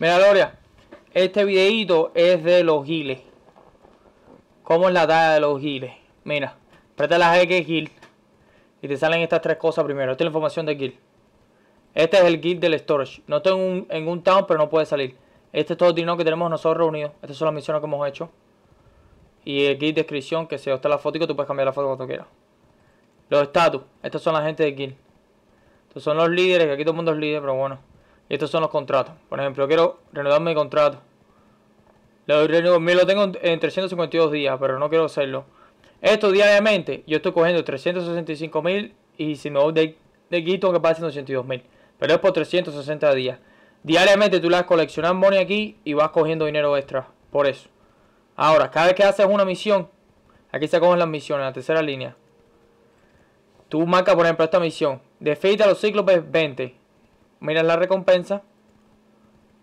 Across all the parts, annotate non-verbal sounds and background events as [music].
Mira, Gloria. Este videito es de los giles. ¿Cómo es la talla de los giles? Mira, aprieta la G que Y te salen estas tres cosas primero. Esta es la información de guild. Este es el guild del storage. No estoy en un, town, pero no puede salir. Este es todo el dinero que tenemos nosotros reunidos. Estas son las misiones que hemos hecho. Y el guild descripción, que se está la foto y que tú puedes cambiar la foto cuando quieras. Los estatus. Estos son la gente de guild. Estos son los líderes, que aquí todo el mundo es líder, pero bueno. Estos son los contratos. Por ejemplo, quiero renovar mi contrato. Lo, lo tengo en 352 días, pero no quiero hacerlo. Esto diariamente, yo estoy cogiendo 365 mil y si me voy de, de tengo que pagar 182 mil. Pero es por 360 días. Diariamente tú le das coleccionar money aquí y vas cogiendo dinero extra. Por eso. Ahora, cada vez que haces una misión, aquí se cogen las misiones, la tercera línea. Tú marcas, por ejemplo, esta misión. Defeita los cíclopes 20. Miras la recompensa.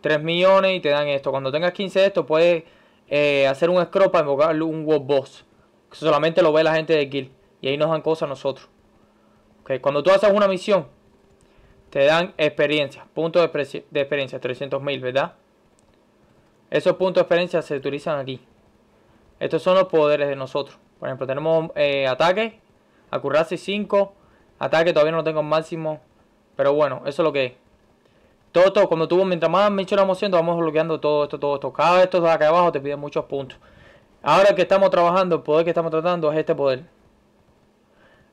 3 millones y te dan esto. Cuando tengas 15 de esto, puedes eh, hacer un scroll para invocar un World Boss. Solamente lo ve la gente de Guild. Y ahí nos dan cosas a nosotros. Okay. Cuando tú haces una misión, te dan experiencia. Puntos de, de experiencia. 300 mil, ¿verdad? Esos puntos de experiencia se utilizan aquí. Estos son los poderes de nosotros. Por ejemplo, tenemos eh, ataque, acurracia 5, ataque todavía no lo tengo en máximo. Pero bueno, eso es lo que es. Todo, todo, cuando tú, mientras más me la emoción, vamos bloqueando todo esto, todo esto. Cada esto de acá abajo te pide muchos puntos. Ahora que estamos trabajando, el poder que estamos tratando es este poder.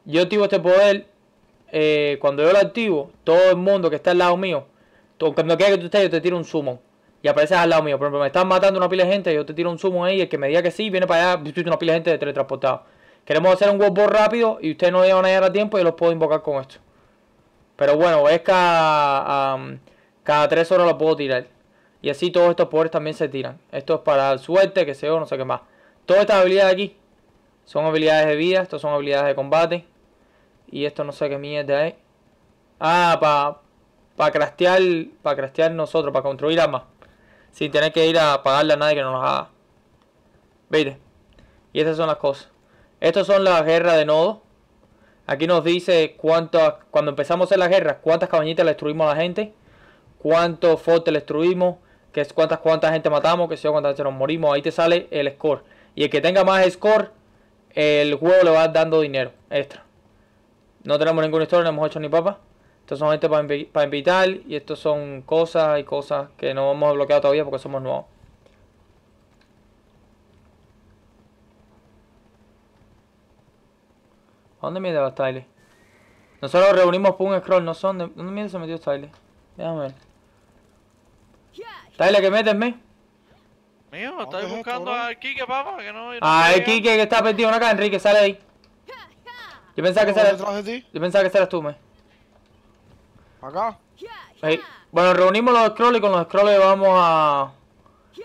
Yo activo este poder, eh, cuando yo lo activo, todo el mundo que está al lado mío, cuando quiera que tú estés, yo te tiro un summon. Y apareces al lado mío. Por ejemplo, me están matando una pila de gente, yo te tiro un summon ahí, el que me diga que sí, viene para allá, una pila de gente de teletransportado. Queremos hacer un World rápido y ustedes no llevan a llegar a tiempo y los puedo invocar con esto. Pero bueno, es cada, cada 3 horas lo puedo tirar. Y así todos estos poderes también se tiran. Esto es para suerte, que se o no sé qué más. Todas estas habilidades aquí son habilidades de vida. Estos son habilidades de combate. Y esto no sé qué mierda es. Ah, para para craftear, para craftear nosotros, para construir armas. Sin tener que ir a pagarle a nadie que nos las haga. ¿Veis? Y estas son las cosas. Estas son las guerras de nodos. Aquí nos dice cuántas, cuando empezamos a hacer las guerras, cuántas cabañitas le destruimos a la gente, cuántos fortes le destruimos, que es cuántas, cuánta gente matamos, que sea cuántas veces nos morimos. Ahí te sale el score. Y el que tenga más score, el juego le va dando dinero extra. No tenemos ninguna historia, no hemos hecho ni papa. Estos son gente para, para invitar y estos son cosas y cosas que no hemos bloqueado todavía porque somos nuevos. ¿A dónde me va Style? Nosotros reunimos por un scroll, no son. ¿Dónde mierda se metió Style? Déjame ver. Style, que méteme. Mío, estoy buscando a Kike, papá, que no. ah, el Kike que está perdido acá, Enrique, sale ahí. Yo pensaba que eras. Yo pensaba que eras tú, me. ¿Acá? Bueno, reunimos los scrolls y con los scrolls vamos a.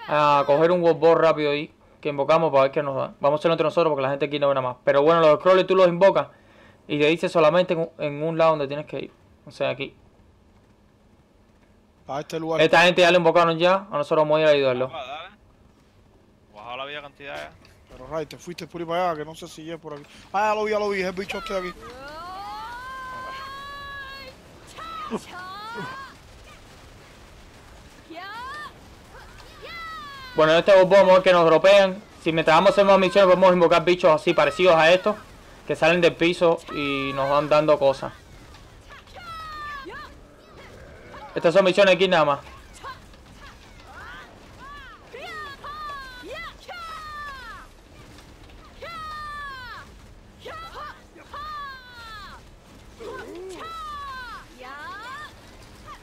a coger un wallboard rápido ahí que invocamos para ver qué nos da. Vamos a hacerlo entre nosotros porque la gente aquí no ve nada más. Pero bueno, los scrolls tú los invocas y te dice solamente en un, lado donde tienes que ir. O sea, aquí. A este lugar. Esta gente ya lo invocaron ya, a nosotros vamos a ir a ayudarlo. Bajado la vida cantidad ya. Pero Ray, te fuiste por ahí para allá, que no sé si es por aquí. Ah, ya lo vi, ya lo vi, es el bicho este de aquí. [laughs] Bueno, en este vamos que nos dropean. Si mientras vamos a hacer más misiones podemos invocar bichos así parecidos a estos. Que salen del piso y nos van dando cosas. Estas son misiones aquí nada más.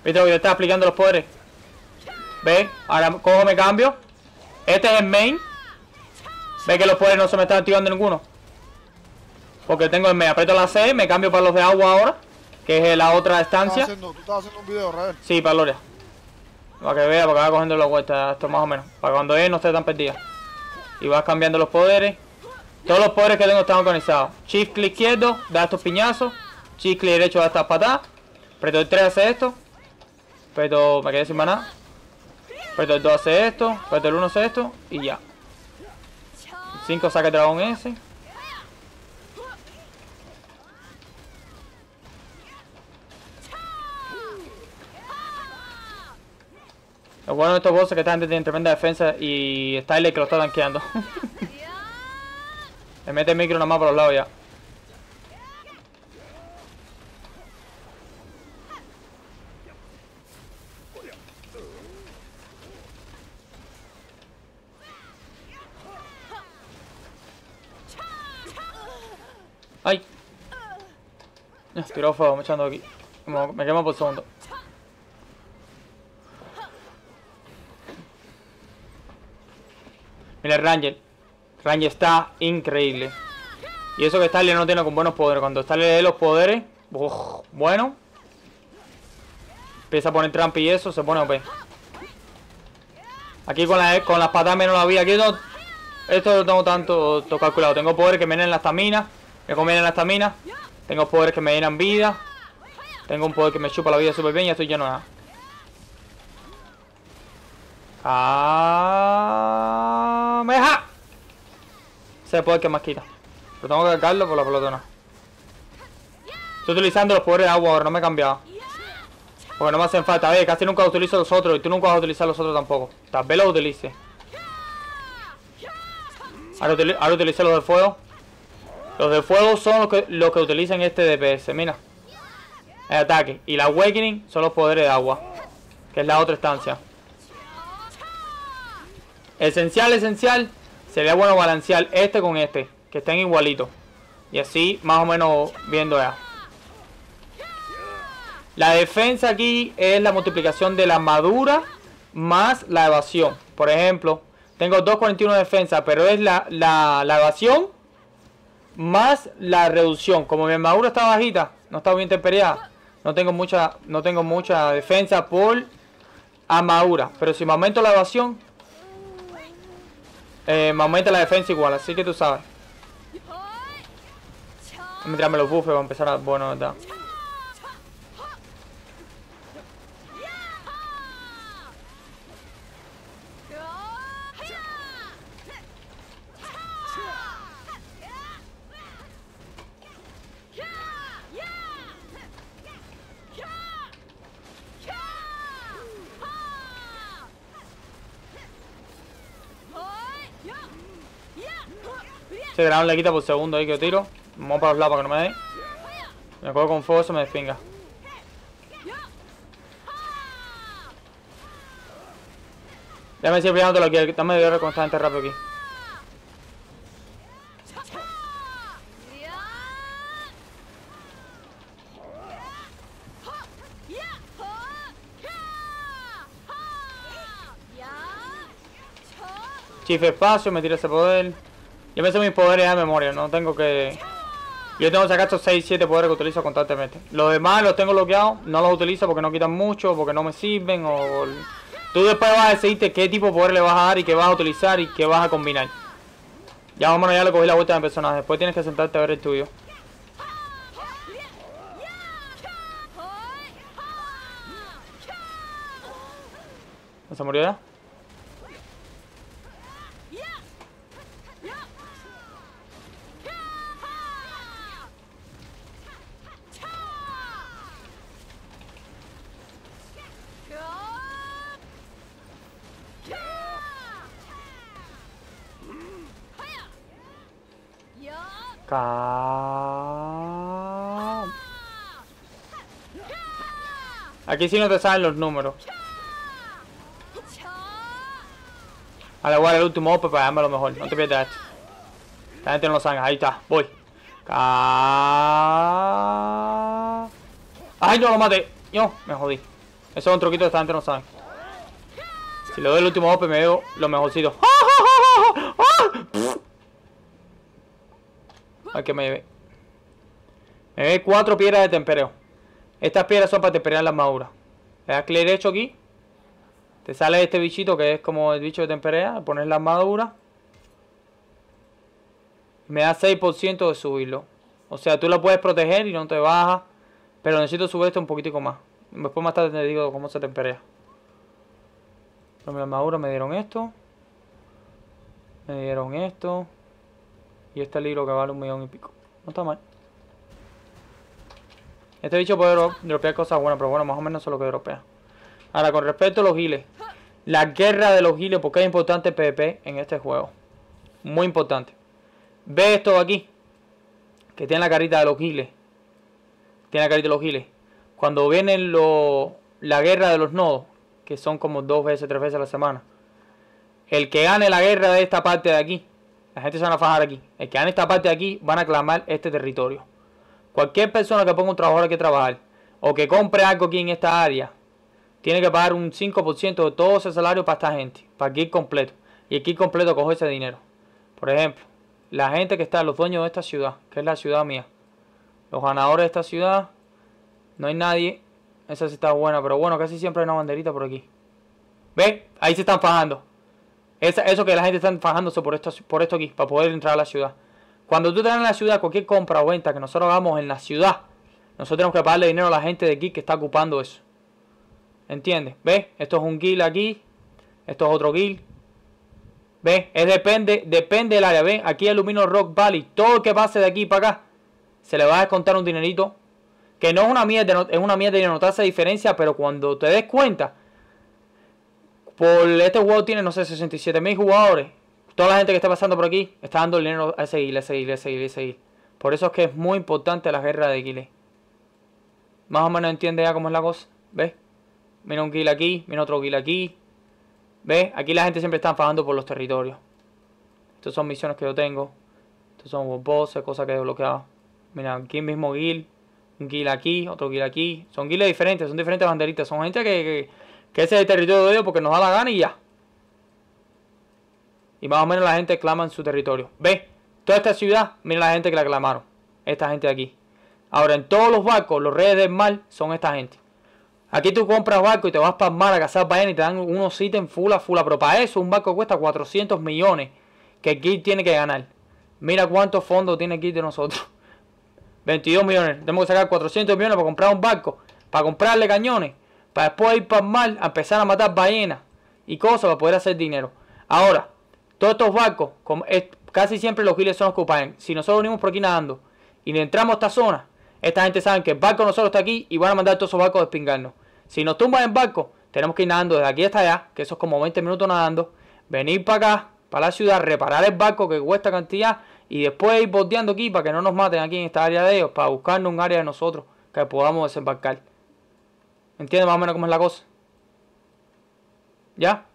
¿Viste que yo estaba aplicando los poderes? ¿Ve? Ahora cojo, me cambio. Este es el main. Ve que los poderes no se me están activando ninguno. Porque tengo el main. Aprieto la C, me cambio para los de agua ahora. Que es la otra estancia. ¿Tú estás haciendo un video, Rael? Sí, para Gloria. Para que vea, porque va cogiendo la vuelta, esto más o menos. Para cuando él no esté tan perdida. Y vas cambiando los poderes. Todos los poderes que tengo están organizados. Shift clic izquierdo, da estos piñazos. Shift clic derecho, da estas patadas. Aprieto el 3 hace esto. Aprieto, me quedé sin maná. Pero el 2 hace esto, pero el 1 hace esto y ya. 5 saca el dragón ese. Lo bueno de estos bosses es que esta gente tiene tremenda defensa y Styler que lo está tanqueando. [laughs] Le mete el micro nomás por los lados ya. ¡Ay! Tiró fuego, me echando aquí. Me, me quemo por segundo. Mira Ranger. Ranger está increíble. Y eso que Starly no tiene con buenos poderes. Cuando Starly le dé los poderes, bueno. Empieza a poner trampa y eso, se pone OP. Aquí con, la, con las patas menos la vida. Aquí no, esto no tengo tanto calculado. Tengo poderes que me llenan la estamina. Me convienen la estamina. Tengo poderes que me llenan vida. Tengo un poder que me chupa la vida súper bien y estoy lleno de nada. Ah, ¡Meja! Ese poder que más quita. Pero tengo que cargarlo por la pelotona. Estoy utilizando los poderes de agua ahora, no me he cambiado. Porque no me hacen falta. A casi nunca utilizo los otros y tú nunca vas a utilizar los otros tampoco. Tal vez los utilice. Ahora, ahora utilicé los de fuego. Los de fuego son los que, los que utilizan este DPS, mira. El ataque. Y la Awakening son los poderes de agua. Que es la otra estancia. Esencial, esencial. Sería bueno balancear este con este. Que estén igualitos. Y así, más o menos, viendo ya. La defensa aquí es la multiplicación de la armadura más la evasión. Por ejemplo, tengo 241 de defensa, pero es la, la, la evasión más la reducción. Como mi armadura está bajita, no está bien temperada, no tengo mucha, no tengo mucha defensa por armadura. Pero si me aumento la evasión, eh, me aumenta la defensa igual, así que tú sabes. Mientras me los buffes va a empezar a... Bueno, verdad. Ese dragón le quita por segundo ahí que tiro. Vamos para los lados para que no me dé. Me cojo con fuego, se me despinga. Ya me estoy pillando lo que está medio constante rápido aquí. Chief espacio, me tira ese poder. Yo me sé mis poderes de memoria, no tengo que... Yo tengo que sacar estos 6, 7 poderes que utilizo constantemente. Los demás los tengo bloqueados, no los utilizo porque no quitan mucho, porque no me sirven o... Tú después vas a decidirte qué tipo de poder le vas a dar y qué vas a utilizar y qué vas a combinar. Ya vámonos, ya le cogí la vuelta de personaje. Después tienes que sentarte a ver el tuyo. ¿No se murió ya? Aquí sí no te salen los números. A la guarda el último OP para darme lo mejor. No te pierdas esto. La gente no lo sabe. Ahí está. Voy. ¡Ay, no lo maté! Yo, me jodí. Eso es un truquito que esta gente no sabe. Si le doy el último OP me veo lo mejorcito. Ay, que me llevé. Me cuatro piedras de tempereo. Estas piedras son para temperear las armaduras. Le das clic derecho aquí. Te sale este bichito que es como el bicho de temperea. Pones la armadura. Me da 6% de subirlo. O sea, tú lo puedes proteger y no te baja. Pero necesito subir esto un poquitico más. Después más tarde te digo cómo se temperea. Pero mi armadura me dieron esto. Me dieron esto. Y este libro que vale un millón y pico. No está mal. Este bicho puede dro- dropear cosas buenas, pero bueno, más o menos eso es lo que dropea. Ahora, con respecto a los giles. La guerra de los giles, porque es importante PvP en este juego. Muy importante. Ve esto de aquí. Que tiene la carita de los giles. Tiene la carita de los giles. Cuando vienen lo, la guerra de los nodos, que son como dos veces, tres veces a la semana. El que gane la guerra de esta parte de aquí, la gente se van a fajar aquí. El que gane esta parte de aquí, van a clamar este territorio. Cualquier persona que ponga un trabajador que trabajar, o que compre algo aquí en esta área, tiene que pagar un 5% de todo ese salario para esta gente, para el kit completo. Y el kit completo coge ese dinero. Por ejemplo, la gente que está, los dueños de esta ciudad, que es la ciudad mía. Los ganadores de esta ciudad, no hay nadie. Esa sí está buena, pero bueno, casi siempre hay una banderita por aquí. ¿Ves? Ahí se están fajando. Eso que la gente está fajándose por esto, por esto aquí, para poder entrar a la ciudad. Cuando tú te en la ciudad, cualquier compra o venta que nosotros hagamos en la ciudad, nosotros tenemos que pagarle dinero a la gente de aquí que está ocupando eso. ¿Entiendes? ¿Ves? Esto es un guild aquí. Esto es otro guild. ¿Ves? Es depende, depende del área. ¿Ves? Aquí Alumino Rock Valley. Todo el que pase de aquí para acá. Se le va a descontar un dinerito. Que no es una mierda, es una mierda de notarse diferencia. Pero cuando te des cuenta. Por este juego tiene, no sé, 67 mil jugadores. Toda la gente que está pasando por aquí está dando el dinero a ese guild, a ese guild, a ese guild, a ese guild. Por eso es que es muy importante la guerra de guild. Más o menos entiende ya cómo es la cosa. ¿Ves? Mira un kill aquí, mira otro kill aquí. ¿Ves? Aquí la gente siempre está enfadando por los territorios. Estas son misiones que yo tengo. Estos son bosses, cosas que he desbloqueado. Mira, aquí mismo guild. Un kill aquí, otro kill aquí. Son guilds diferentes, son diferentes banderitas. Son gente que, ese es el territorio de ellos porque nos da la gana y ya. Y más o menos la gente clama en su territorio. ¿Ves? Toda esta ciudad, mira la gente que la clamaron. Esta gente de aquí. Ahora, en todos los barcos, los reyes del mar son esta gente. Aquí tú compras barco y te vas para el mar a cazar ballenas y te dan unos ítems full a full. Pero para eso un barco cuesta 400 millones que kit tiene que ganar. Mira cuántos fondos tiene kit de nosotros. [laughs] 22 millones. Tenemos que sacar 400 millones para comprar un barco. Para comprarle cañones. Para después ir para el mar a empezar a matar ballenas y cosas para poder hacer dinero. Ahora, todos estos barcos, casi siempre los giles son los que ocupan. Si nosotros venimos por aquí nadando y entramos a esta zona, esta gente sabe que el barco nosotros está aquí y van a mandar todos esos barcos a despingarnos. Si nos tumban en barco, tenemos que ir nadando desde aquí hasta allá, que eso es como 20 minutos nadando, venir para acá, para la ciudad, reparar el barco que cuesta cantidad y después ir bordeando aquí para que no nos maten aquí en esta área de ellos, para buscarnos un área de nosotros que podamos desembarcar. ¿Entiendes más o menos cómo es la cosa? ¿Ya?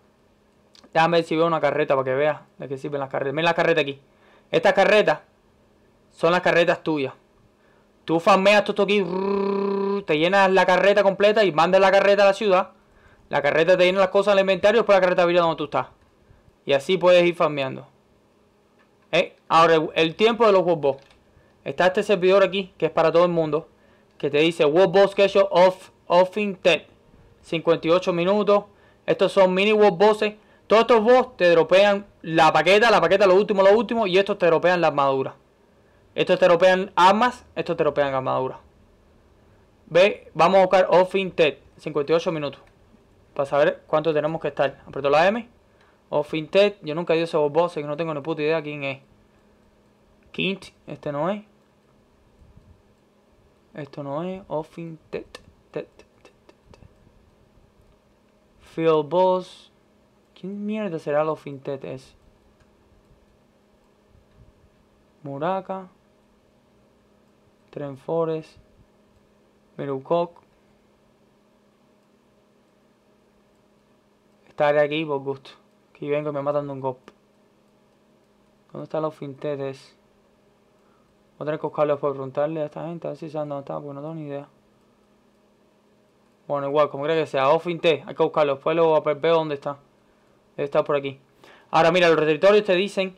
Déjame ver si veo una carreta para que veas de qué sirven las carretas. Mira la carreta aquí. Estas carretas son las carretas tuyas. Tú farmeas todo aquí, te llenas la carreta completa y mandas la carreta a la ciudad. La carreta te llena las cosas al inventario y después la carreta vira donde tú estás. Y así puedes ir farmeando. ¿Eh? Ahora, el tiempo de los World Está este servidor aquí, que es para todo el mundo. Que te dice World Schedule of Intent. 58 minutos. Estos son mini World Bosses. Todos estos boss te dropean la paqueta, la paqueta lo último, lo último. Y estos te dropean la armadura. Estos te ropean armas, estos te ropean armadura. Ve, vamos a buscar Offin TED, 58 minutos. Para saber cuánto tenemos que estar. Aprieto la M. Offin TED, yo nunca he ido ese boss, que no tengo ni puta idea quién es. Kint, este no es. Esto no es. Offin Field Boss. ¿Quién mierda será TED ese? Muraka. Trenfores, Merukok. Estaré aquí por gusto. Aquí vengo y me matan de un golpe. ¿Dónde están los fintetes? Voy a tener que buscarlos por preguntarle a esta gente a ver si saben dónde están, porque no tengo ni idea. Bueno, igual, como creo que sea, o finte, hay que buscarlo. Después luego veo dónde está. Debe estar por aquí. Ahora, mira, los territorios te dicen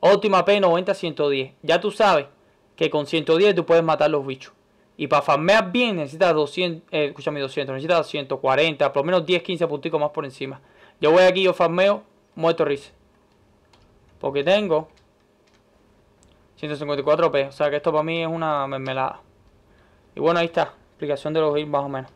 óptima P 90-110. Ya tú sabes que con 110 tú puedes matar los bichos. Y para farmear bien necesitas 200, eh, escúchame 200, necesitas 140, por lo menos 10, 15 punticos más por encima. Yo voy aquí, yo farmeo, muerto risa. Porque tengo 154p, o sea que esto para mí es una mermelada. Y bueno, ahí está, explicación de los heals más o menos.